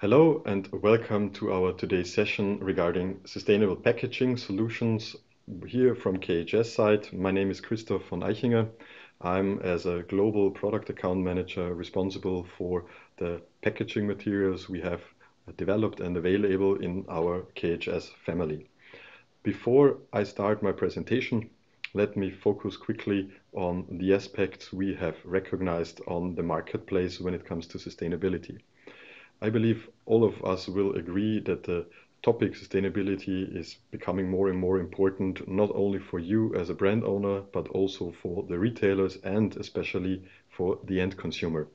Hello and welcome to our today's session regarding sustainable packaging solutions here from KHS side. My name is Christoph von Aichinger. I'm as a global product account manager responsible for the packaging materials we have developed and available in our KHS family. Before I start my presentation, let me focus quickly on the aspects we have recognized on the marketplace when it comes to sustainability. I believe all of us will agree that the topic sustainability is becoming more and more important, not only for you as a brand owner, but also for the retailers and especially for the end consumer.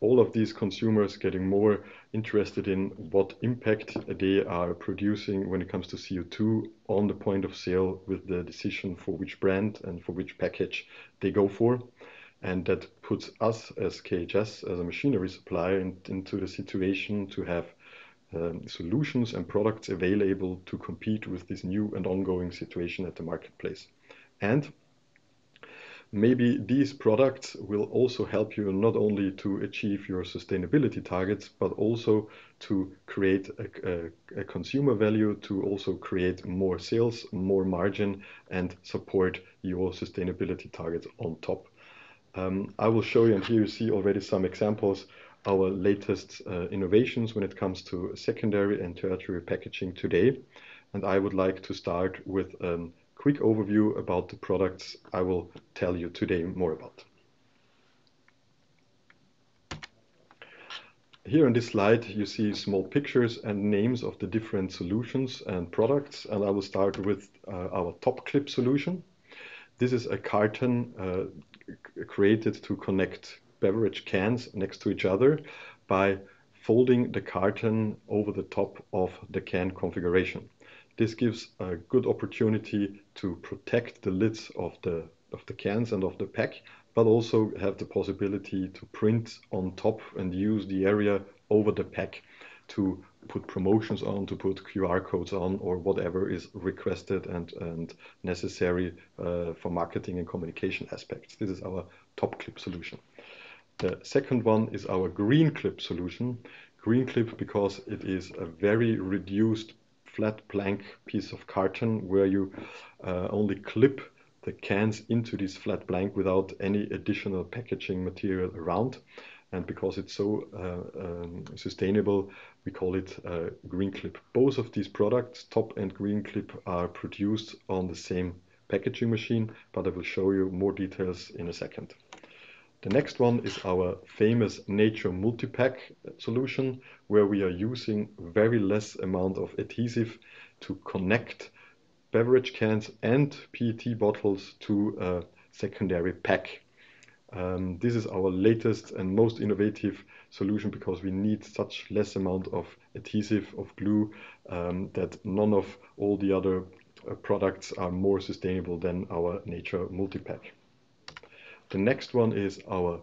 All of these consumers getting more interested in what impact they are producing when it comes to CO2 on the point of sale with the decision for which brand and for which package they go for. And that puts us as KHS, as a machinery supplier, in, into the situation to have um, solutions and products available to compete with this new and ongoing situation at the marketplace. And maybe these products will also help you not only to achieve your sustainability targets, but also to create a, a, a, consumer value, to also create more sales, more margin, and support your sustainability targets on top. Um, I will show you, and here you see already some examples, our latest uh, innovations when it comes to secondary and tertiary packaging today. And I would like to start with a quick overview about the products I will tell you today more about. Here on this slide, you see small pictures and names of the different solutions and products. And I will start with uh, our top clip solution. This is a carton uh, created to connect beverage cans next to each other by folding the carton over the top of the can configuration. This gives a good opportunity to protect the lids of the of the cans and of the pack, but also have the possibility to print on top and use the area over the pack to put promotions on, to put QR codes on, or whatever is requested and, and necessary uh, for marketing and communication aspects. This is our top clip solution. The second one is our green clip solution. Green clip because it is a very reduced flat blank piece of carton where you uh, only clip the cans into this flat blank without any additional packaging material around. And because it's so uh, um, sustainable, we call it uh, green clip. Both of these products, top and green clip, are produced on the same packaging machine, but I will show you more details in a second. The next one is our famous Nature Multipack solution, where we are using very less amount of adhesive to connect beverage cans and PET bottles to a secondary pack. Um, this is our latest and most innovative solution because we need such less amount of adhesive, of glue, um, that none of all the other uh, products are more sustainable than our Nature Multipack. The next one is our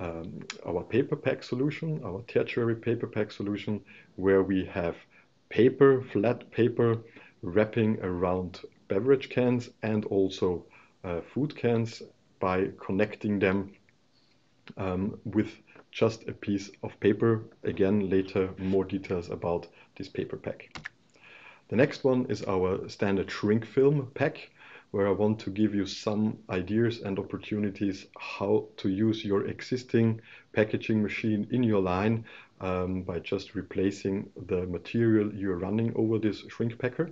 um, our paper pack solution, our tertiary paper pack solution, where we have paper, flat paper, wrapping around beverage cans and also uh, food cans by connecting them um, with just a piece of paper. Again, later more details about this paper pack. The next one is our standard shrink film pack, where I want to give you some ideas and opportunities how to use your existing packaging machine in your line um, by just replacing the material you're running over this shrink packer.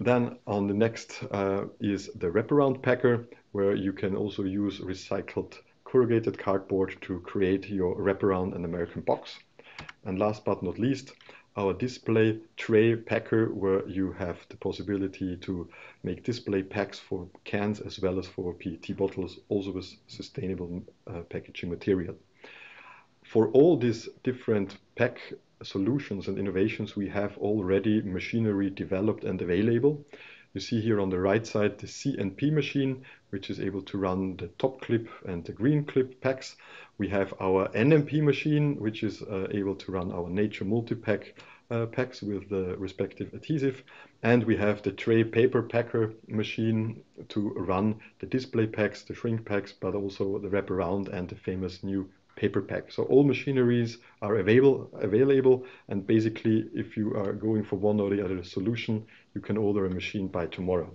Then on the next uh, is the wraparound packer, where you can also use recycled corrugated cardboard to create your wraparound and American box. And last but not least, our display tray packer, where you have the possibility to make display packs for cans as well as for PET bottles, also with sustainable uh, packaging material. For all these different pack solutions and innovations, we have already machinery developed and available. You see here on the right side the CNP machine, which is able to run the top clip and the green clip packs. We have our NMP machine, which is uh, able to run our Nature Multipack uh, packs with the respective adhesive. And we have the tray paper packer machine to run the display packs, the shrink packs, but also the wraparound and the famous new paper pack. So all machineries are available, available, and basically, if you are going for one or the other solution, you can order a machine by tomorrow.